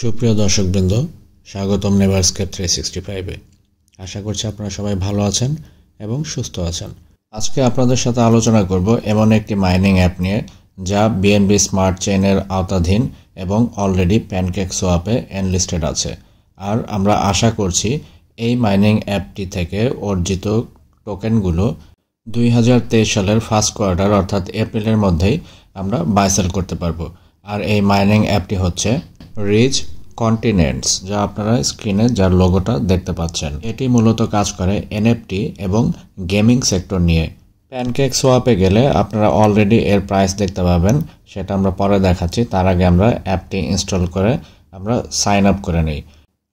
সুপ্রিয় দর্শকবৃন্দ, স্বাগতম নেভারস্কেপ থ্রি সিক্সটি ফাইভে আশা করছি আপনারা সবাই ভালো আছেন এবং সুস্থ আছেন। আজকে আপনাদের সাথে আলোচনা করব এমন একটি মাইনিং অ্যাপ নিয়ে, যা বিএনবি স্মার্ট চেইনের আওতাধীন এবং অলরেডি প্যানকেক সোয়াপে এনলিস্টেড আছে। আর আমরা আশা করছি এই মাইনিং অ্যাপটি থেকে অর্জিত টোকেনগুলো দুই হাজার তেইশ সালের ফার্স্ট কোয়ার্টার অর্থাৎ এপ্রিলের মধ্যেই আমরা বাইসেল করতে পারব। আর এই মাইনিং অ্যাপটি হচ্ছে রিচ কন্টিনেন্টস যা আপনারা স্ক্রিনে যার লোগোটা দেখতে পাচ্ছেন। এটি মূলত কাজ করে এনএফটি এবং গেমিং সেক্টর নিয়ে। প্যানকেক সোয়াপে গেলে আপনারা অলরেডি এর প্রাইস দেখতে পাবেন, সেটা আমরা পরে দেখাচ্ছি। তার আগে আমরা অ্যাপটি ইনস্টল করে আমরা সাইন আপ করে নিই।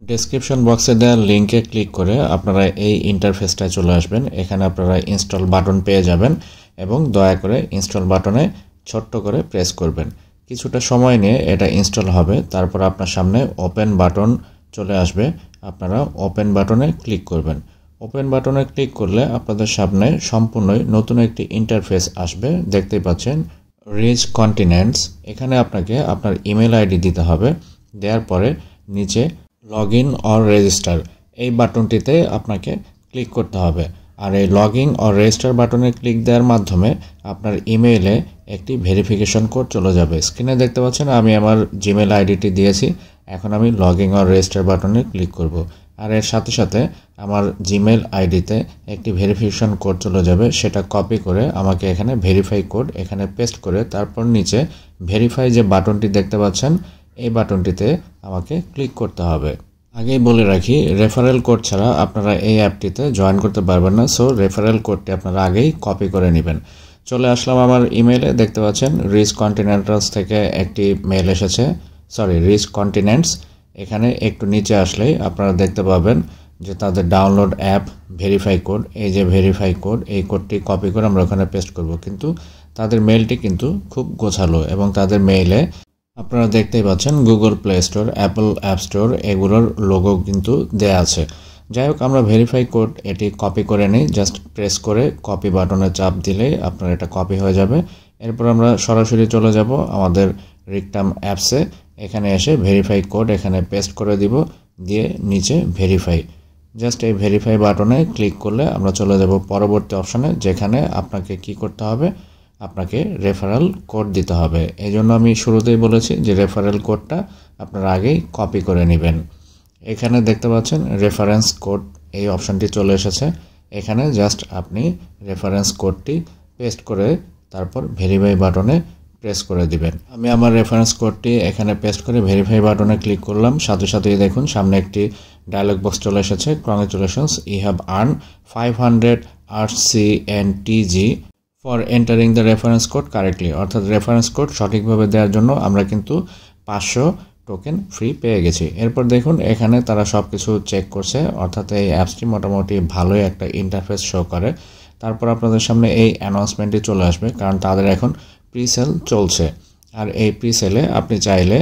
ডিসক্রিপশন বক্সে দেওয়া লিঙ্কে ক্লিক করে আপনারা এই ইন্টারফেসটায় চলে আসবেন। এখানে আপনারা ইনস্টল বাটন পেয়ে যাবেন এবং দয়া করে ইনস্টল বাটনে ছোট্ট করে প্রেস করবেন। কিছুটা সময় নিয়ে এটা ইনস্টল হবে। তারপর আপনার সামনে ওপেন বাটন চলে আসবে। আপনারা ওপেন বাটনে ক্লিক করবেন। ওপেন বাটনে ক্লিক করলে আপনাদের সামনে সম্পূর্ণই নতুন একটি ইন্টারফেস আসবে। দেখতেই পাচ্ছেন রিচ কন্টিনেন্টস এখানে আপনাকে আপনার ইমেল আইডি দিতে হবে। দেওয়ার পরে নিচে লগ ইন অর রেজিস্টার এই বাটনটিতে আপনাকে ক্লিক করতে হবে। আর এই লগ অর রেজিস্টার বাটনে ক্লিক দেওয়ার মাধ্যমে আপনার ইমেইলে একটি ভেরিফিকেশন কোড চলে যাবে। স্ক্রিনে দেখতে পাচ্ছেন, আমি আমার জিমেল আইডিটি দিয়েছি। এখন আমি লগ অর রেজিস্টার বাটনে ক্লিক করব। আর এর সাথে সাথে আমার জিমেল আইডিতে একটি ভেরিফিকেশন কোড চলে যাবে। সেটা কপি করে আমাকে এখানে ভেরিফাই কোড এখানে পেস্ট করে তারপর নিচে ভেরিফাই যে বাটনটি দেখতে পাচ্ছেন, এই বাটনটিতে আমাকে ক্লিক করতে হবে। আগেই বলে রাখি রেফারেল কোড ছাড়া আপনারা এই অ্যাপটিতে জয়েন করতে পারবেন না সো রেফারেল কোডটি আপনারা আগেই কপি করে নেবেন। চলে আসলাম আমার ইমেলে দেখতে পাচ্ছেন রিচ কন্টিনেন্টালস থেকে একটি মেল এসেছে। সরি রিচ কন্টিনেন্টস এখানে একটু নিচে আসলেই আপনারা দেখতে পাবেন যে তাদের ডাউনলোড অ্যাপ ভেরিফাই কোড এই যে ভেরিফাই কোড এই কোডটি কপি করে আমরা ওখানে পেস্ট করব। কিন্তু তাদের মেলটি কিন্তু খুব গোছালো এবং তাদের মেইলে আপনারা দেখতেই পাচ্ছেন Google Play Store Apple App Store এগুলোর লোগো কিন্তু দেয়া আছে। যাই হোক, আমরা ভেরিফাই কোড এটি কপি করে নিই জাস্ট প্রেস করে কপি বাটনে চাপ দিলেই আপনার এটা কপি হয়ে যাবে। এরপর আমরা সরাসরি চলে যাব আমাদের রিকটাম অ্যাপসে এখানে এসে ভেরিফাই কোড এখানে পেস্ট করে দিব, দিয়ে নিচে ভেরিফাই জাস্ট এই ভেরিফাই বাটনে ক্লিক করলে আমরা চলে যাব পরবর্তী অপশানে যেখানে আপনাকে কি করতে হবে? আপনাকে রেফারেল কোড দিতে হবে। এই জন্য আমি শুরুতেই বলেছি যে রেফারেল কোডটা আপনারা আগেই কপি করে নেবেন। এখানে দেখতে পাচ্ছেন রেফারেন্স কোড এই অপশানটি চলে এসেছে। এখানে জাস্ট আপনি রেফারেন্স কোডটি পেস্ট করে তারপর ভেরিফাই বাটনে প্রেস করে দিবেন। আমি আমার রেফারেন্স কোডটি এখানে পেস্ট করে ভেরিফাই বাটনে ক্লিক করলাম। সাথে সাথেই দেখুন, সামনে একটি ডায়লগ বক্স চলে এসেছে। Congratulations you have earn five hundred R C N T G for entering the reference code correctly অর্থাৎ রেফারেন্স কোড সঠিকভাবে দেওয়ার জন্য আমরা কিন্তু পাঁচশো টোকেন ফ্রি পেয়ে গেছি। এরপর দেখুন, এখানে তারা সব কিছু চেক করছে। অর্থাৎ এই অ্যাপসটি মোটামুটি ভালোই একটা ইন্টারফেস শো করে। তারপর আপনাদের সামনে এই অ্যানাউন্সমেন্টটি চলে আসবে, কারণ তাদের এখন প্রিসেল চলছে। আর এই প্রিসেলে আপনি চাইলে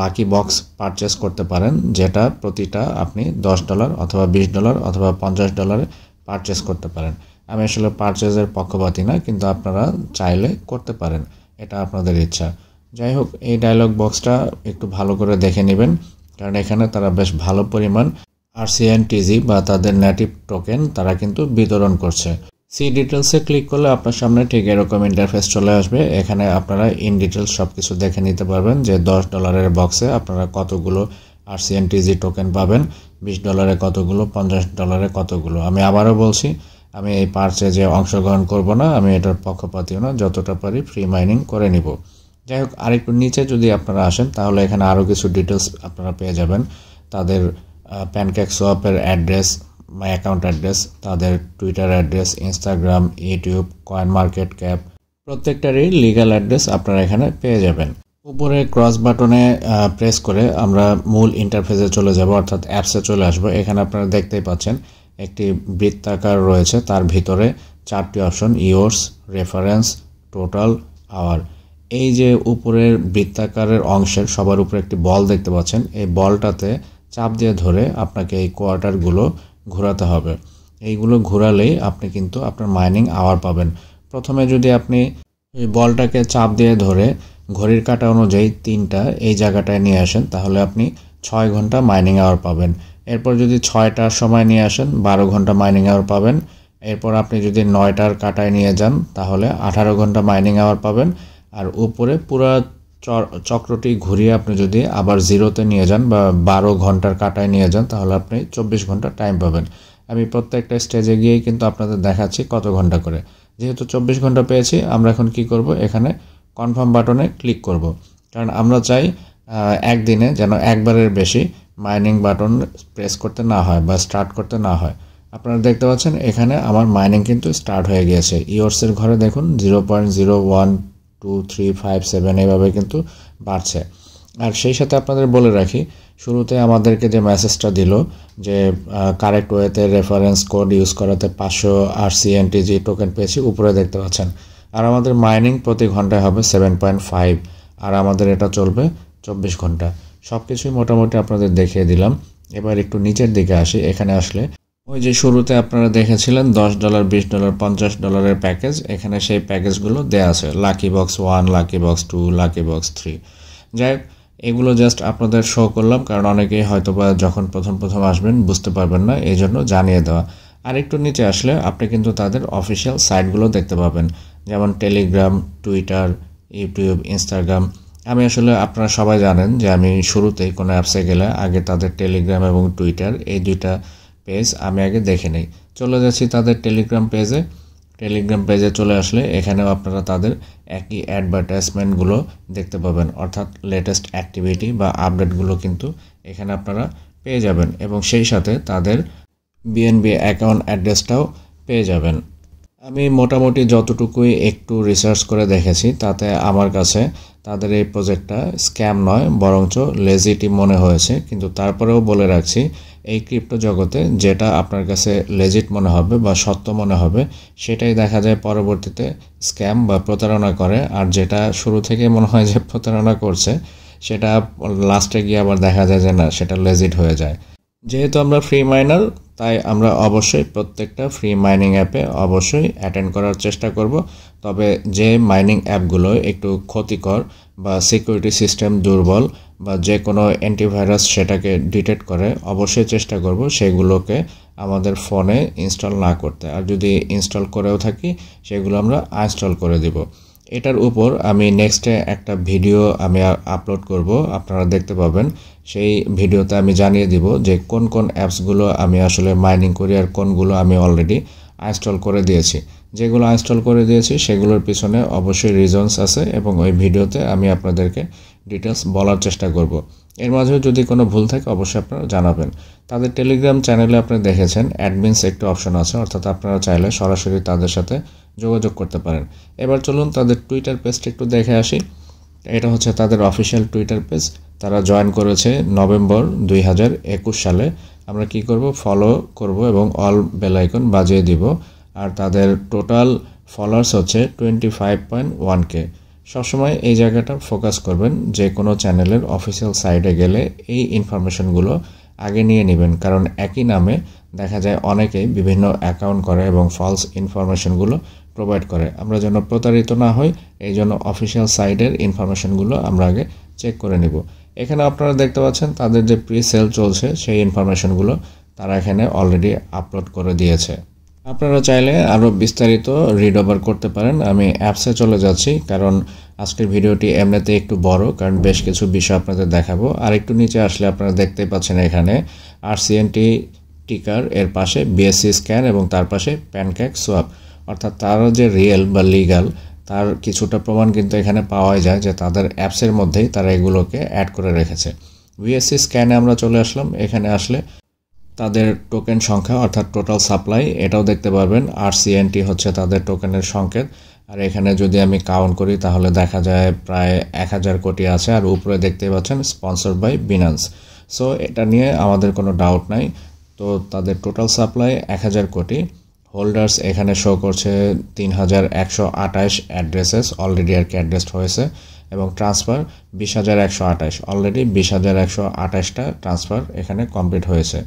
লাকি বক্স পারচেস করতে পারেন, যেটা প্রতিটা আপনি দশ ডলার অথবা বিশ ডলার অথবা পঞ্চাশ ডলারে পারচেস করতে পারেন। আমি আসলে পারচেজের পক্ষপাতি না, কিন্তু আপনারা চাইলে করতে পারেন। এটা আপনাদের ইচ্ছা। যাই হোক, এই ডায়লগ বক্সটা একটু ভালো করে দেখে নেবেন, কারণ এখানে তারা বেশ ভালো পরিমাণ আরসিএনটিজি বা তাদের নেটিভ টোকেন তারা কিন্তু বিতরণ করছে। সি ডিটেলসে ক্লিক করলে আপনার সামনে ঠিক এরকম ইন্টারফেস চলে আসবে। এখানে আপনারা ইন ডিটেলস সব কিছু দেখে নিতে পারবেন যে দশ ডলারের বক্সে আপনারা কতগুলো আরসিএনটিজি টোকেন পাবেন, বিশ ডলারে কতগুলো, পঞ্চাশ ডলারে কতগুলো। আমি আবারও বলছি আমি এই পার্চেজে অংশগ্রহণ করব না, আমি এটার পক্ষপাতিও না, যতটা পারি ফ্রি মাইনিং করে নিব। যাই হোক, আরেকটু নিচে যদি আপনারা আসেন, তাহলে এখানে আরও কিছু ডিটেলস আপনারা পেয়ে যাবেন। তাদের প্যানকেক সোয়াপের অ্যাড্রেস অ্যাকাউন্ট অ্যাড্রেস তাদের Twitter address Instagram YouTube coin market cap প্রত্যেকটারই legal address আপনারা এখানে পেয়ে যাবেন। উপরে ক্রস বাটনে প্রেস করে আমরা মূল ইন্টারফেসে চলে যাব, অর্থাৎ অ্যাপসে চলে আসব। এখানে আপনারা দেখতেই পাচ্ছেন একটি বৃত্তাকার রয়েছে, তার ভিতরে চারটি option yours reference total hour এই যে উপরের বৃত্তাকারের অংশের সবার উপরে একটি বল দেখতে পাচ্ছেন, এই বলটাতে চাপ দিয়ে ধরে আপনাকে এই কোয়ার্টারগুলো ঘোরাতে হবে। এইগুলো ঘোরালেই আপনি কিন্তু আপনার মাইনিং আওয়ার পাবেন। প্রথমে যদি আপনি এই বলটাকে চাপ দিয়ে ধরে ঘড়ির কাটা অনুযায়ী তিনটা এই জায়গাটায় নিয়ে আসেন, তাহলে আপনি ছয় ঘণ্টা মাইনিং আওয়ার পাবেন। এরপর যদি ছয়টার সময় নিয়ে আসেন, বারো ঘণ্টা মাইনিং আওয়ার পাবেন। এরপর আপনি যদি নয়টার কাটায় নিয়ে যান, তাহলে আঠারো ঘণ্টা মাইনিং আওয়ার পাবেন। আর উপরে পুরো চক্রটি ঘুরিয়ে আপনি যদি আবার জিরোতে নিয়ে যান বা বারো ঘণ্টার কাটায় নিয়ে যান, তাহলে আপনি চব্বিশ ঘণ্টা টাইম পাবেন। আমি প্রত্যেকটা স্টেজে গিয়েই কিন্তু আপনাদের দেখাচ্ছি কত ঘণ্টা করে। যেহেতু চব্বিশ ঘণ্টা পেয়েছি, আমরা এখন কি করব? এখানে কনফার্ম বাটনে ক্লিক করব। কারণ আমরা চাই একদিনে যেন একবারের বেশি মাইনিং বাটন প্রেস করতে না হয় বা স্টার্ট করতে না হয়। আপনারা দেখতে পাচ্ছেন এখানে আমার মাইনিং কিন্তু স্টার্ট হয়ে গিয়েছে। ইয়র্সের ঘরে দেখুন zero point zero one two three five seven এইভাবে কিন্তু বাড়ছে। আর সেই সাথে আপনাদের বলে রাখি, শুরুতে আমাদেরকে যে মেসেজটা দিল যে কারেক্ট ওয়েতে রেফারেন্স কোড ইউজ করাতে পাঁচশো আর সিএনটিজি টোকেন পেয়েছি, উপরে দেখতে পাচ্ছেন। আর আমাদের মাইনিং প্রতি ঘন্টায় হবে সেভেন পয়েন্ট ফাইভ আর আমাদের এটা চলবে চব্বিশ ঘণ্টা। সব কিছুই মোটামুটি আপনাদের দেখিয়ে দিলাম। এবার একটু নিচের দিকে আসি। এখানে আসলে ওই যে শুরুতে আপনারা দেখেছিলেন, দশ ডলার বিশ ডলার পঞ্চাশ ডলারের প্যাকেজ এখানে সেই প্যাকেজগুলো দেওয়া আছে। Lucky box one lucky box two lucky box three যাই হোক, এগুলো জাস্ট আপনাদের শো করলাম, কারণ অনেকেই হয়তো বা যখন প্রথম প্রথম আসবেন বুঝতে পারবেন না এই জন্য জানিয়ে দেওয়া। আর একটু নিচে আসলে আপনি কিন্তু তাদের অফিসিয়াল সাইটগুলো দেখতে পাবেন। যেমন টেলিগ্রাম টুইটার ইউটিউব ইনস্টাগ্রাম আমি আসলে, আপনারা সবাই জানেন যে আমি শুরুতেই কোনো অ্যাপসে গেলে আগে তাদের টেলিগ্রাম এবং টুইটার এই দুইটা পেজ আমি আগে দেখে নেই। চলে যাচ্ছি তাদের টেলিগ্রাম পেজে টেলিগ্রাম পেজে চলে আসলে এখানেও আপনারা তাদের একই অ্যাডভার্টাইজমেন্টগুলো দেখতে পাবেন। অর্থাৎ লেটেস্ট অ্যাক্টিভিটি বা আপডেটগুলো কিন্তু এখানে আপনারা পেয়ে যাবেন এবং সেই সাথে তাদের বিএনবি অ্যাকাউন্ট অ্যাড্রেসটাও পেয়ে যাবেন। আমি মোটামুটি যতটুকুই একটু রিসার্চ করে দেখেছি, তাতে আমার কাছে তাদের এই প্রজেক্টটা স্ক্যাম নয়, বরঞ্চ লেজিটি মনে হয়েছে। কিন্তু তারপরেও বলে রাখছি, এই ক্রিপ্টো জগতে যেটা আপনার কাছে লেজিট মনে হবে বা সত্য মনে হবে, সেটাই দেখা যায় পরবর্তীতে স্ক্যাম বা প্রতারণা করে। আর যেটা শুরু থেকে মনে হয় যে প্রতারণা করছে, সেটা লাস্টে গিয়ে আবার দেখা যায় যে না, সেটা লেজিট হয়ে যায়। যেহেতু আমরা ফ্রি মাইনার তাই আমরা অবশ্যই প্রত্যেকটা ফ্রি মাইনিং অ্যাপে অবশ্যই অ্যাটেন্ড করার চেষ্টা করব। তবে যে মাইনিং অ্যাপগুলো একটু ক্ষতিকর বা সিকিউরিটি সিস্টেম দুর্বল বা যে কোনো অ্যান্টিভাইরাস সেটাকে ডিটেক্ট করে, অবশ্যই চেষ্টা করব সেগুলোকে আমাদের ফোনে ইনস্টল না করতে। আর যদি ইনস্টল করেও থাকি, সেগুলো আমরা আনস্টল করে দিব। এটার উপর আমি নেক্সটে একটা ভিডিও আমি আপলোড করব, আপনারা দেখতে পাবেন। সেই ভিডিওতে আমি জানিয়ে দিব যে কোন কোন অ্যাপসগুলো আমি আসলে মাইনিং করি আর কোনগুলো আমি অলরেডি আনস্টল করে দিয়েছি। যেগুলো আনস্টল করে দিয়েছি, সেগুলোর পিছনে অবশ্যই রিজনস আছে এবং ওই ভিডিওতে আমি আপনাদেরকে ডিটেলস বলার চেষ্টা করব। এর মাঝেও যদি কোনো ভুল থাকে, অবশ্যই আপনারা জানাবেন। তাদের টেলিগ্রাম চ্যানেলে আপনি দেখেছেন অ্যাডমিনস একটি অপশন আছে, অর্থাৎ আপনারা চাইলে সরাসরি তাদের সাথে যোগাযোগ করতে পারেন। এবার চলুন তাদের টুইটার পেজটা একটু দেখে আসি। এটা হচ্ছে তাদের অফিসিয়াল টুইটার পেজ তারা জয়েন করেছে নভেম্বর দুই হাজার একুশ সালে। আমরা কি করব? ফলো করব এবং অল বেলাইকন বাজিয়ে দিব। আর তাদের টোটাল ফলোয়ার্স হচ্ছে twenty five point one K সবসময় এই জায়গাটা ফোকাস করবেন। যে কোনো চ্যানেলের অফিসিয়াল সাইটে গেলে এই ইনফরমেশনগুলো আগে নিয়ে নেবেন। কারণ একই নামে দেখা যায় অনেকেই বিভিন্ন অ্যাকাউন্ট করে এবং ফলস ইনফরমেশনগুলো প্রোভাইড করে। আমরা যেন প্রতারিত না হই, এই জন্য অফিসিয়াল সাইটের ইনফরমেশনগুলো আমরা আগে চেক করে নিব। এখানে আপনারা দেখতে পাচ্ছেন, তাদের যে প্রি সেল চলছে, সেই ইনফরমেশনগুলো তারা এখানে অলরেডি আপলোড করে দিয়েছে। আপনারা চাইলে আরও বিস্তারিত রিড ওভার করতে পারেন। আমি অ্যাপসে চলে যাচ্ছি, কারণ আজকের ভিডিওটি এমনিতে একটু বড়, কারণ বেশ কিছু বিষয় আপনাদের দেখাবো। আর একটু নিচে আসলে আপনারা দেখতেই পাচ্ছেন এখানে আর টিকার এর পাশে বিএসসি স্ক্যান এবং তার পাশে প্যানক্যাক সোয়াপ অর্থাৎ তারও যে রিয়েল বা লিগাল তার কিছুটা প্রমাণ কিন্তু এখানে পাওয়া যায় যে তাদের অ্যাপসের মধ্যেই তারা এগুলোকে অ্যাড করে রেখেছে। ভিএসসি স্ক্যানে আমরা চলে আসলাম। এখানে আসলে তাদের টোকেন সংখ্যা অর্থাৎ টোটাল সাপ্লাই এটাও দেখতে পারবেন। আর সিএনটি হচ্ছে তাদের টোকেনের সংকেত। আর এখানে যদি আমি কাউন্ট করি, তাহলে দেখা যায় প্রায় এক হাজার কোটি আছে। আর উপরে দেখতে পাচ্ছেন স্পন্সর বাই বিনান্স সো এটা নিয়ে আমাদের কোনো ডাউট নাই। তো তাদের টোটাল সাপ্লাই এক হাজার কোটি। হোল্ডার্স এখানে শো করছে তিন হাজার একশো আঠাশ অ্যাড্রেসেস অলরেডি আর কি অ্যাড্রেসড হয়েছে এবং ট্রান্সফার বিশ হাজার একশো আঠাশ অলরেডি বিশ হাজার একশো আঠাশটা ট্রান্সফার এখানে কমপ্লিট হয়েছে।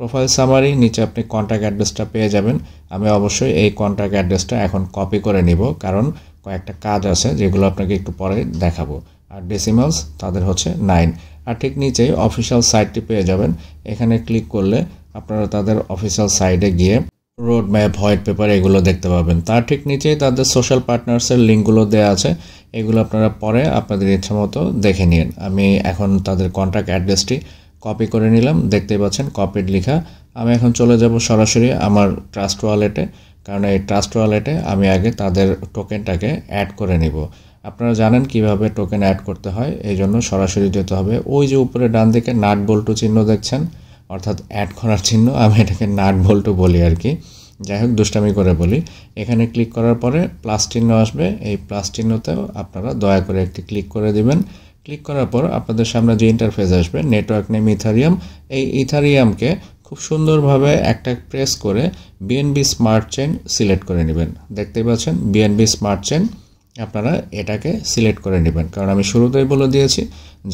প্রোফাইল সামারি নিচে আপনি কন্ট্যাক্ট অ্যাড্রেসটা পেয়ে যাবেন। আমি অবশ্যই এই কন্ট্যাক্ট অ্যাড্রেসটা এখন কপি করে নিব, কারণ কয়েকটা কাজ আছে যেগুলো আপনাকে একটু পরে দেখাবো। আর ডেসিমালস তাদের হচ্ছে নাইন আর ঠিক নিচেই অফিসিয়াল সাইটটি পেয়ে যাবেন। এখানে ক্লিক করলে আপনারা তাদের অফিসিয়াল সাইটে গিয়ে রোড ম্যাপ হোয়াইট পেপার এগুলো দেখতে পাবেন। তার ঠিক নিচেই তাদের সোশ্যাল পার্টনার্সের লিঙ্কগুলো দেওয়া আছে। এগুলো আপনারা পরে আপনাদের ইচ্ছা মতো দেখে নিন। আমি এখন তাদের কন্ট্যাক্ট অ্যাড্রেসটি কপি করে নিলাম। দেখতেই পাচ্ছেন কপিড লেখা। আমি এখন চলে যাব সরাসরি আমার ট্রাস্ট ওয়ালেটে কারণ এই ট্রাস্ট ওয়ালেটে আমি আগে তাদের টোকেনটাকে অ্যাড করে নিব। আপনারা জানেন কীভাবে টোকেন অ্যাড করতে হয়, এই জন্য সরাসরি যেতে হবে। ওই যে উপরে ডান দিকে নাট বল্টু চিহ্ন দেখছেন অর্থাৎ অ্যাড করার চিহ্ন, আমি এটাকে নাট বল্টু বলি আর কি। যাই হোক দুষ্টামি করে বলি। এখানে ক্লিক করার পরে প্লাস চিহ্ন আসবে। এই প্লাস চিহ্নতেও আপনারা দয়া করে একটি ক্লিক করে দিবেন। ক্লিক করার পর আপনাদের সামনে যে ইন্টারফেস আসবে নেটওয়ার্ক নেম ইথারিয়াম এই ইথারিয়ামকে খুব সুন্দরভাবে একটা প্রেস করে বিএনবি স্মার্ট চেন সিলেক্ট করে নেবেন। দেখতেই পাচ্ছেন বিএনবি স্মার্ট চেন আপনারা এটাকে সিলেক্ট করে নেবেন। কারণ আমি শুরুতেই বলে দিয়েছি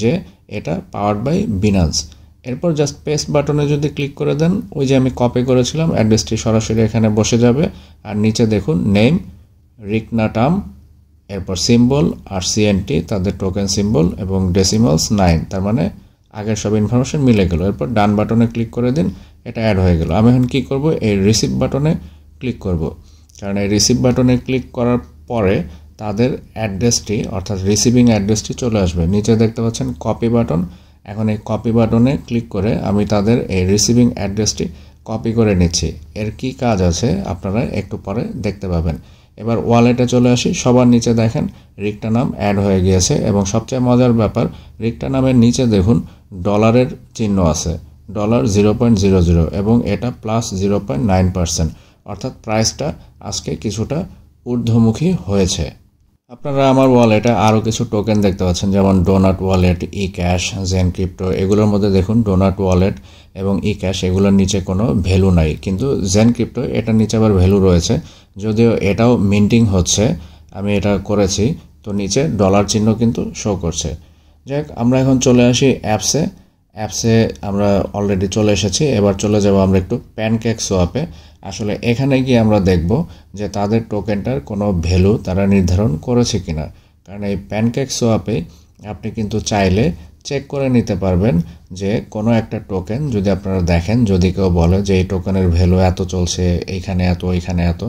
যে এটা পাওয়ার্ড বাই বিনান্স এরপর জাস্ট পেস্ট বাটনে যদি ক্লিক করে দেন, ওই যে আমি কপি করেছিলাম অ্যাড্রেসটি সরাসরি এখানে বসে যাবে। আর নিচে দেখুন নেম রিকনাটাম এরপর সিম্বল আর সিএনটি তাদের টোকেন সিম্বল এবং ডেসিমালস নাইন তার মানে আগের সব ইনফরমেশন মিলে গেল। এরপর ডান বাটনে ক্লিক করে দিন, এটা অ্যাড হয়ে গেল। আমি এখন কী করব? এই রিসিভ বাটনে ক্লিক করব। কারণ এই রিসিভ বাটনে ক্লিক করার পরে তাদের অ্যাড্রেসটি অর্থাৎ রিসিভিং অ্যাড্রেসটি চলে আসবে। নিচে দেখতে পাচ্ছেন কপি বাটন এখন এই কপি বাটনে ক্লিক করে আমি তাদের এই রিসিভিং অ্যাড্রেসটি কপি করে নিচ্ছি। এর কি কাজ আছে আপনারা একটু পরে দেখতে পাবেন। এবার ওয়ালেটে চলে আসি। সবার নিচে দেখেন রিক্টা নাম অ্যাড হয়ে গিয়েছে এবং সবচেয়ে মজার ব্যাপার, রিক্টা নামের নিচে দেখুন ডলারের চিহ্ন আছে। Dollar zero point zero zero এবং এটা plus zero point nine percent অর্থাৎ প্রাইসটা আজকে কিছুটা ঊর্ধ্বমুখী হয়েছে। আপনারা আমার ওয়ালেটে আরও কিছু টোকেন দেখতে পাচ্ছেন, যেমন ডোনাট ওয়ালেট ই ক্যাশ জেন ক্রিপ্টো এগুলোর মধ্যে দেখুন ডোনাট ওয়ালেট এবং ই ক্যাশ এগুলোর নিচে কোনো ভ্যালু নাই। কিন্তু জেন ক্রিপ্টো এটার নিচে আবার ভ্যালু রয়েছে। যদিও এটাও মিন্টিং হচ্ছে, আমি এটা করেছি, তো নিচে ডলার চিহ্ন কিন্তু শো করছে। যাই আমরা এখন চলে আসি অ্যাপসে অ্যাপসে আমরা অলরেডি চলে এসেছি। এবার চলে যাব আমরা একটু প্যানকেক সোয়াপে আসলে এখানে গিয়ে আমরা দেখব যে তাদের টোকেনটার কোনো ভ্যালু তারা নির্ধারণ করেছে কিনা। কারণ এই প্যানকেক সোয়াপে আপনি কিন্তু চাইলে চেক করে নিতে পারবেন যে কোনো একটা টোকেন যদি আপনারা দেখেন, যদি কেউ বলে যে এই টোকেনের ভ্যালু এত চলছে, এইখানে এত এইখানে এত,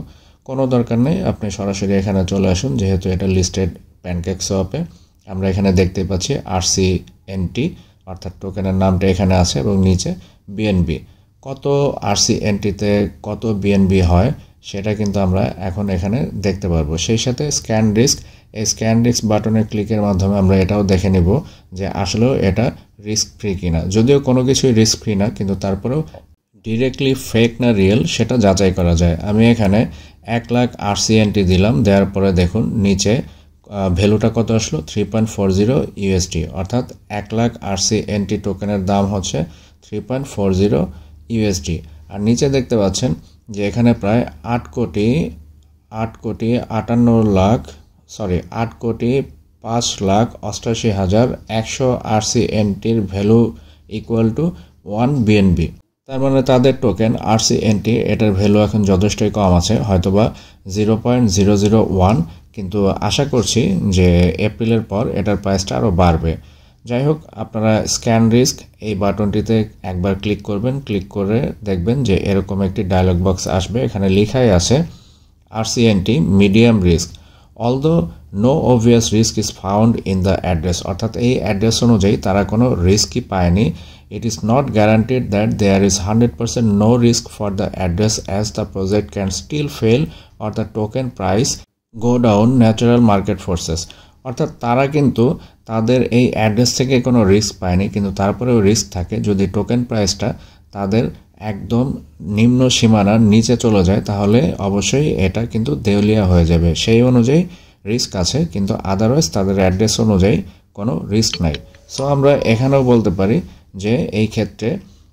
কোনো দরকার নেই। আপনি সরাসরি এখানে চলে আসুন, যেহেতু এটা লিস্টেড প্যানকেক সোয়াপে আমরা এখানে দেখতে পাচ্ছি আরসি এনটি অর্থাৎ টোকেনের নামটা এখানে আছে এবং নিচে বিএনবি কত আরসি এনটিতে কত বিএনবি হয়, সেটা কিন্তু আমরা এখন এখানে দেখতে পারব। সেই সাথে স্ক্যান রিস্ক এই স্ক্যান রিস্ক বাটনের ক্লিকের মাধ্যমে আমরা এটাও দেখে নেব যে আসলেও এটা রিস্ক ফ্রি কিনা। যদিও কোনো কিছুই রিস্ক ফ্রি না, কিন্তু তারপরেও ডিরেক্টলি ফেক না রিয়েল সেটা যাচাই করা যায়। আমি এখানে এক লাখ আরসিএনটি দিলাম, দেওয়ার পরে দেখুন নিচে ভ্যালুটা কত আসলো? Three point four zero USD অর্থাৎ এক লাখ আরসি এনটি টোকেনের দাম হচ্ছে three point four zero USD আর নিচে দেখতে পাচ্ছেন যে এখানে প্রায় আট কোটি আট কোটি আটান্ন লাখ সরি আট কোটি পাঁচ লাখ অষ্টাশি হাজার একশো RC এনটির value equal to one BNB তার মানে তাদের টোকেন আরসি এনটি এটার ভ্যালু এখন যথেষ্টই কম আছে, হয়তোবা zero point zero zero one কিন্তু আশা করছি যে এপ্রিলের পর এটার প্রাইসটা আরও বাড়বে। যাই হোক, আপনারা স্ক্যান রিস্ক এই বাটনটিতে একবার ক্লিক করবেন ক্লিক করে দেখবেন যে এরকম একটি ডায়লগ বক্স আসবে। এখানে লেখাই আছে RCNT medium risk all although no obvious risk is found in the address অর্থাৎ এই অ্যাড্রেস অনুযায়ী তারা কোনো রিস্কই পায়নি। It is not guaranteed that there is 100% no risk for the address as the project can still fail or the token price go down natural market forces. অর্থাৎ তারা কিন্তু তাদের এই অ্যাড্রেস থেকে কোনো রিস্ক পায়নি, কিন্তু তারপরেও রিস্ক থাকে। যদি টোকেন প্রাইসটা তাদের একদম নিম্ন সীমানার নিচে চলে যায়, তাহলে অবশ্যই এটা কিন্তু দেউলিয়া হয়ে যাবে। সেই অনুযায়ী রিস্ক আছে, কিন্তু আদারওয়াইজ তাদের অ্যাড্রেস অনুযায়ী কোনো রিস্ক নাই। সো আমরা এখানেও বলতে পারি যে এই ক্ষেত্রে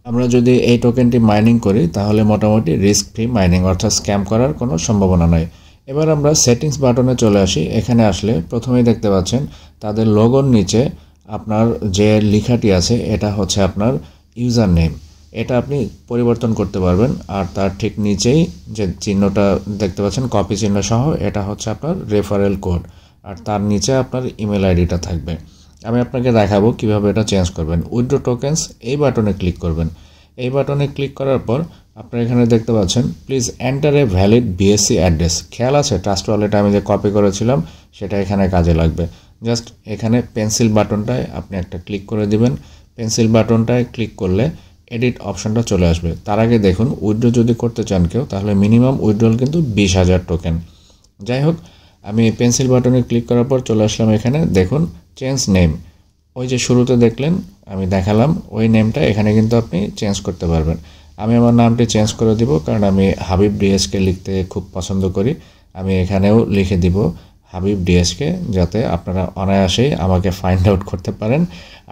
আমরা যদি এই টোকেনটি মাইনিং করি, তাহলে মোটামুটি রিস্ক ফ্রি মাইনিং অর্থাৎ স্ক্যাম করার কোনো সম্ভাবনা নয় এবার আমরা সেটিংস বাটনে চলে আসি। এখানে আসলে প্রথমেই দেখতে পাচ্ছেন, তাদের লগোর নিচে আপনার যে লেখাটি আছে, এটা হচ্ছে আপনার ইউজার নেম এটা আপনি পরিবর্তন করতে পারবেন, আর তার ঠিক নিচেই যে চিহ্নটা দেখতে পাচ্ছেন কপি চিহ্ন সহ, এটা হচ্ছে আপনার রেফারেল কোড আর তার নিচে আপনার ইমেল আইডিটা থাকবে। আমি আপনাকে দেখাবো কীভাবে এটা চেঞ্জ করবেন। উইড্রো টোকেন্স এই বাটনে ক্লিক করবেন। এই বাটনে ক্লিক করার পর আপনারা এখানে দেখতে পাচ্ছেন please enter a valid BSC address খেয়াল আছে ট্রাস্ট ওয়ালেটে আমি যে কপি করেছিলাম, সেটা এখানে কাজে লাগবে। জাস্ট এখানে পেন্সিল বাটনটায় আপনি একটা ক্লিক করে দিবেন। পেন্সিল বাটনটায় ক্লিক করলে এডিট অপশনটা চলে আসবে। তার আগে দেখুন উইড্রো যদি করতে চান কেউ, তাহলে মিনিমাম উইড্রোল কিন্তু বিশ হাজার টোকেন যাই হোক, আমি পেন্সিল বাটনে ক্লিক করার পর চলে আসলাম এখানে। দেখুন চেঞ্জ নেম ওই যে শুরুতে দেখলেন, আমি দেখালাম, ওই নেমটা এখানে কিন্তু আপনি চেঞ্জ করতে পারবেন। আমি আমার নামটি চেঞ্জ করে দিব, কারণ আমি হাবিব ডিএসকে লিখতে খুব পছন্দ করি। আমি এখানেও লিখে দিব হাবিব ডিএসকে যাতে আপনারা অনায়াসেই আমাকে ফাইন্ড আউট করতে পারেন।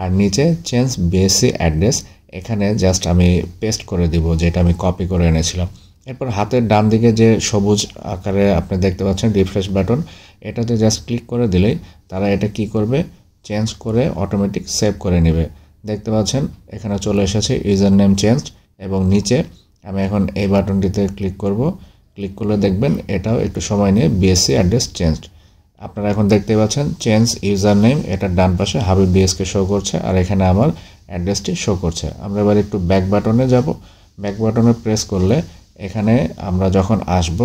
আর নিচে চেঞ্জ বিএসসি অ্যাড্রেস এখানে জাস্ট আমি পেস্ট করে দিব, যেটা আমি কপি করে এনেছিলাম। এরপর হাতের ডান দিকে যে সবুজ আকারে আপনি দেখতে পাচ্ছেন রিফ্রেশ বাটন এটাতে জাস্ট ক্লিক করে দিলেই তারা এটা কি করবে? চেঞ্জ করে অটোমেটিক সেভ করে নেবে। দেখতে পাচ্ছেন, এখানে চলে এসেছে ইউজার নেম চেঞ্জ এবং নিচে আমি এখন এই বাটনটিতে ক্লিক করব। ক্লিক করলে দেখবেন এটাও একটু সময় নিয়ে বিএসসি অ্যাড্রেস চেঞ্জ আপনারা এখন দেখতে পাচ্ছেন চেঞ্জ ইউজার নেম এটা ডান পাশে হাবিব বিএসকে শো করছে আর এখানে আমার অ্যাড্রেসটি শো করছে। আমরা এবার একটু ব্যাক বাটনে যাব। ব্যাক বাটনে প্রেস করলে এখানে আমরা যখন আসব,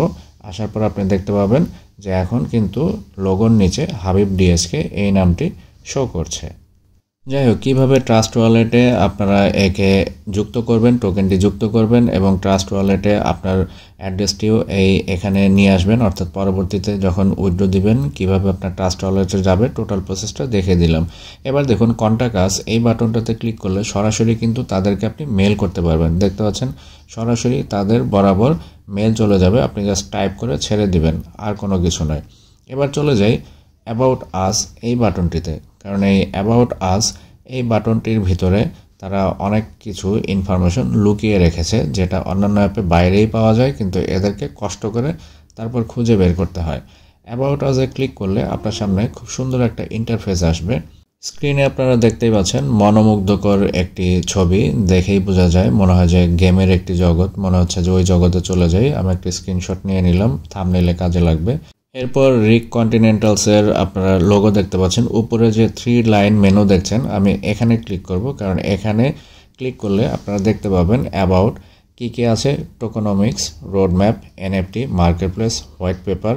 আসার পর আপনি দেখতে পাবেন যে এখন কিন্তু লোগোর নিচে হাবিব ডিএসকে এই নামটি শো করছে। যাই হোক কীভাবে ট্রাস্ট ওয়ালেটে আপনারা একে যুক্ত করবেন টোকেনটি যুক্ত করবেন এবং ট্রাস্ট ওয়ালেটে আপনার অ্যাড্রেসটিও এই এখানে নিয়ে আসবেন, অর্থাৎ পরবর্তীতে যখন উইড্রো দিবেন, কীভাবে আপনার ট্রাস্ট ওয়ালেটে যাবে টোটাল প্রসেসটা দেখে দিলাম। এবার দেখুন কন্টাকাস এই বাটনটাতে ক্লিক করলে সরাসরি কিন্তু তাদেরকে আপনি মেল করতে পারবেন। দেখতে পাচ্ছেন, সরাসরি তাদের বরাবর মেল চলে যাবে, আপনি জাস্ট টাইপ করে ছেড়ে দিবেন, আর কোনো কিছু নয়। এবার চলে যাই অ্যাবাউট আস এই বাটনটিতে। কারণ এই অ্যাবাউট আস এই বাটনটির ভিতরে তারা অনেক কিছু ইনফরমেশন লুকিয়ে রেখেছে, যেটা অন্যান্য অ্যাপে বাইরেই পাওয়া যায়, কিন্তু এদেরকে কষ্ট করে তারপর খুঁজে বের করতে হয়। অ্যাবাউট আজে ক্লিক করলে আপনার সামনে খুব সুন্দর একটা ইন্টারফেস আসবে। স্ক্রিনে আপনারা দেখতেই পাচ্ছেন, মনোমুগ্ধকর একটি ছবি, দেখেই বোঝা যায়, মনে হয় যে গেমের একটি জগৎ, মনে হচ্ছে যে ওই জগতে চলে যাই, আমি একটি স্ক্রিনশট নিয়ে নিলাম থামনেলে কাজে লাগবে। এরপর রিক কন্টিনেন্টালসের আপনারা লোগো দেখতে পাচ্ছেন। উপরে যে থ্রি লাইন মেনু দেখছেন, আমি এখানে ক্লিক করব, কারণ এখানে ক্লিক করলে আপনারা দেখতে পাবেন অ্যাবাউট কী কী আছে tokenomics road map NFT market place white paper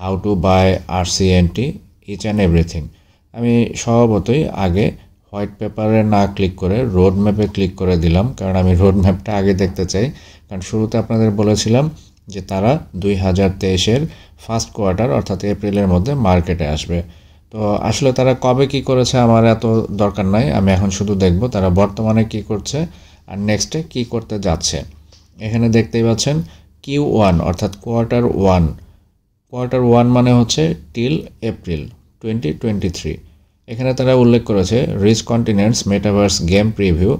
how to buy R CNT each and everything আমি স্বভাবতই আগে হোয়াইট পেপারে না ক্লিক করে রোড ম্যাপে ক্লিক করে দিলাম, কারণ আমি রোড ম্যাপটা আগে দেখতে চাই। কারণ শুরুতে আপনাদের বলেছিলাম যে তারা দুই হাজার তেইশের ফার্স্ট কোয়ার্টার অর্থাৎ এপ্রিলের মধ্যে মার্কেটে আসবে। তো আসলে তারা কবে কি করেছে আমার এত দরকার নাই, আমি এখন শুধু দেখব তারা বর্তমানে কি করছে আর নেক্সটে কি করতে যাচ্ছে। এখানে দেখতেই পাচ্ছেন কিউ ওয়ান অর্থাৎ কোয়ার্টার ওয়ান কোয়ার্টার ওয়ান মানে হচ্ছে till April twenty twenty three এখানে তারা উল্লেখ করেছে reach continents metaverse game preview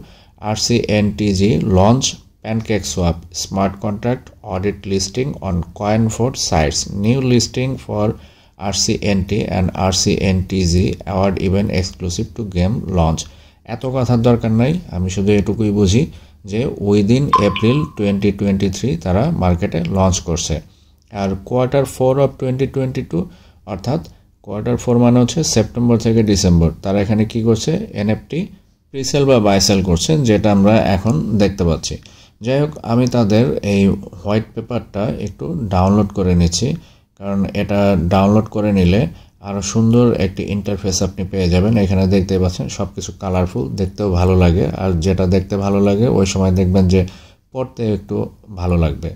R C N TG launch Pancake Swap, smart contract, audit listing on CoinFort sites. New listing for RCNT and RCNTZ award event exclusive to game launch. এত কথার দরকার নাই, আমি শুধু এটুকুই বুঝি যে within April twenty twenty three তারা মার্কেটে লঞ্চ করছে আর quarter four of twenty twenty two অর্থাৎ কোয়ার্টার ফোর মানে হচ্ছে সেপ্টেম্বর থেকে ডিসেম্বর তারা এখানে কি করছে এনএফটি প্রিসেল বা বাইসেল করছে, যেটা আমরা এখন দেখতে পাচ্ছি যাই হোক আমি তাদের এই হোয়াইট পেপারটা একটু ডাউনলোড করে নিচ্ছি। কারণ এটা ডাউনলোড করে নিলে আরও সুন্দর একটি ইন্টারফেস আপনি পেয়ে যাবেন। এখানে দেখতে পাচ্ছেন সব কিছু কালারফুল দেখতেও ভালো লাগে। আর যেটা দেখতে ভালো লাগে, ওই সময় দেখবেন যে পড়তে একটু ভালো লাগবে।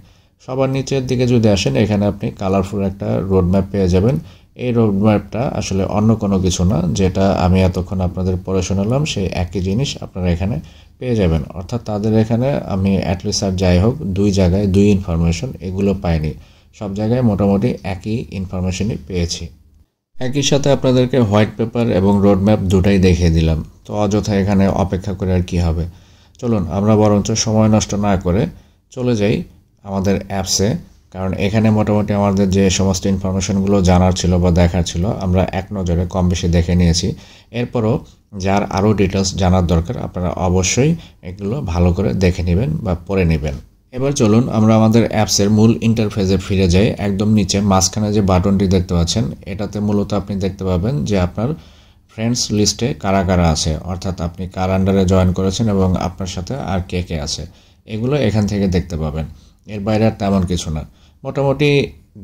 সবার নিচের দিকে যদি আসেন, এখানে আপনি কালারফুল একটা রোড ম্যাপ পেয়ে যাবেন। এই রোড ম্যাপটা আসলে অন্য কোনো কিছু না, যেটা আমি এতক্ষণ আপনাদের পড়ে শোনালাম, সেই একই জিনিস আপনারা এখানে পেয়ে যাবেন। অর্থাৎ তাদের এখানে আমি অ্যাটলিস্ট আর যাই হোক, দুই জায়গায় দুই ইনফরমেশন এগুলো পাইনি। সব জায়গায় মোটামুটি একই ইনফরমেশনই পেয়েছি। একই সাথে আপনাদেরকে হোয়াইট পেপার এবং রোড ম্যাপ দুটাই দেখিয়ে দিলাম। তো অযথা এখানে অপেক্ষা করে আর কি হবে? চলুন, আমরা বরঞ্চ সময় নষ্ট না করে চলে যাই আমাদের অ্যাপসে কারণ এখানে মোটামুটি আমাদের যে সমস্ত ইনফরমেশনগুলো জানার ছিল বা দেখার ছিল, আমরা এক নজরে কম বেশি দেখে নিয়েছি। এরপরও যার আরও ডিটেলস জানার দরকার, আপনারা অবশ্যই এগুলো ভালো করে দেখে নেবেন বা পড়ে নেবেন। এবার চলুন, আমরা আমাদের অ্যাপসের মূল ইন্টারফেসে ফিরে যাই। একদম নিচে মাঝখানে যে বাটনটি দেখতে পাচ্ছেন, এটাতে মূলত আপনি দেখতে পাবেন যে আপনার ফ্রেন্ডস লিস্টে কারা কারা আছে। অর্থাৎ আপনি কার আন্ডারে জয়েন করেছেন এবং আপনার সাথে আর কে কে আছে। এগুলো এখান থেকে দেখতে পাবেন। এর বাইরে আর তেমন কিছু না। মোটামুটি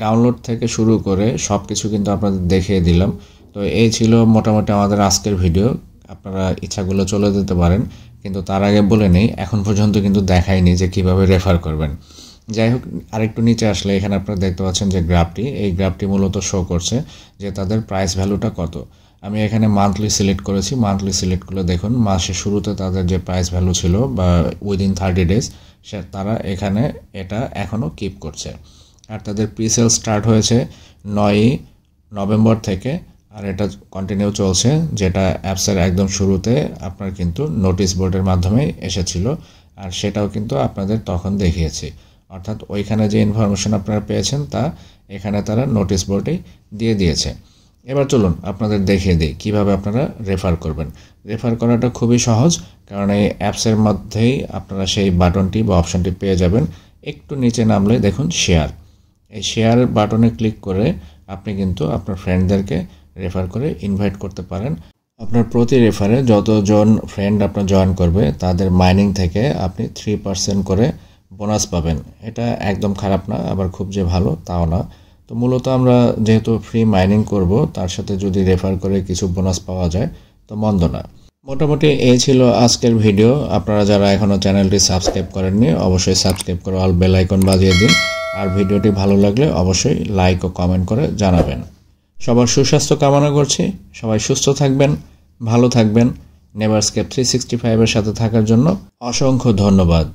ডাউনলোড থেকে শুরু করে সব কিছু কিন্তু আপনাদের দেখিয়ে দিলাম। তো এই ছিল মোটামুটি আমাদের আজকের ভিডিও আপনারা ইচ্ছাগুলো চলে যেতে পারেন, কিন্তু তার আগে বলে নেই, এখন পর্যন্ত কিন্তু দেখায়নি যে কীভাবে রেফার করবেন। যাই হোক, আরেকটু নিচে আসলে এখানে আপনারা দেখতে পাচ্ছেন যে গ্রাফটি এই গ্রাফটি মূলত শো করছে যে তাদের প্রাইস ভ্যালুটা কত। আমি এখানে মান্থলি সিলেক্ট করেছি। মান্থলি সিলেক্ট করে দেখুন, মাসের শুরুতে তাদের যে প্রাইস ভ্যালু ছিল বা উইদিন থার্টি ডেজ সে তারা এখানে এটা এখনও কিপ করছে। আর তাদের প্রিসেল স্টার্ট হয়েছে নয়ই নভেম্বর থেকে, আর এটা কন্টিনিউ চলছে, যেটা অ্যাপসের একদম শুরুতে আপনার কিন্তু নোটিশ বোর্ডের মাধ্যমে এসেছিল, আর সেটাও কিন্তু আপনাদের তখন দেখিয়েছি। অর্থাৎ ওইখানে যে ইনফরমেশন আপনারা পেয়েছেন তা এখানে তারা নোটিশ বোর্ডেই দিয়ে দিয়েছে। এবার চলুন আপনাদের দেখিয়ে দিই, কীভাবে আপনারা রেফার করবেন। রেফার করাটা খুবই সহজ, কারণ এই অ্যাপসের মধ্যেই আপনারা সেই বাটনটি বা অপশনটি পেয়ে যাবেন। একটু নিচে নামলে দেখুন শেয়ার এই শেয়ার বাটনে ক্লিক করে আপনি কিন্তু আপনার ফ্রেন্ডদেরকে রেফার করে ইনভাইট করতে পারেন। আপনার প্রতি রেফারে যতজন ফ্রেন্ড আপনার জয়েন করবে, তাদের মাইনিং থেকে আপনি থ্রি পার্সেন্ট করে বোনাস পাবেন। এটা একদম খারাপ না, আবার খুব যে ভালো তাও না। তো মূলত আমরা যেহেতু ফ্রি মাইনিং করব, তার সাথে যদি রেফার করে কিছু বোনাস পাওয়া যায়, তো মন্দ না। মোটামুটি এই ছিল আজকের ভিডিও আপনারা যারা এখনও চ্যানেলটি সাবস্ক্রাইব করেননি, অবশ্যই সাবস্ক্রাইব করে অল বেল আইকন বাজিয়ে দিন। আর ভিডিওটি ভালো লাগলে অবশ্যই লাইক ও কমেন্ট করে জানাবেন। সবার সুস্বাস্থ্য কামনা করছি। সবাই সুস্থ থাকবেন, ভালো থাকবেন। নেভারস্কেপ থ্রি সিক্সটি ফাইভের সাথে থাকার জন্য অসংখ্য ধন্যবাদ।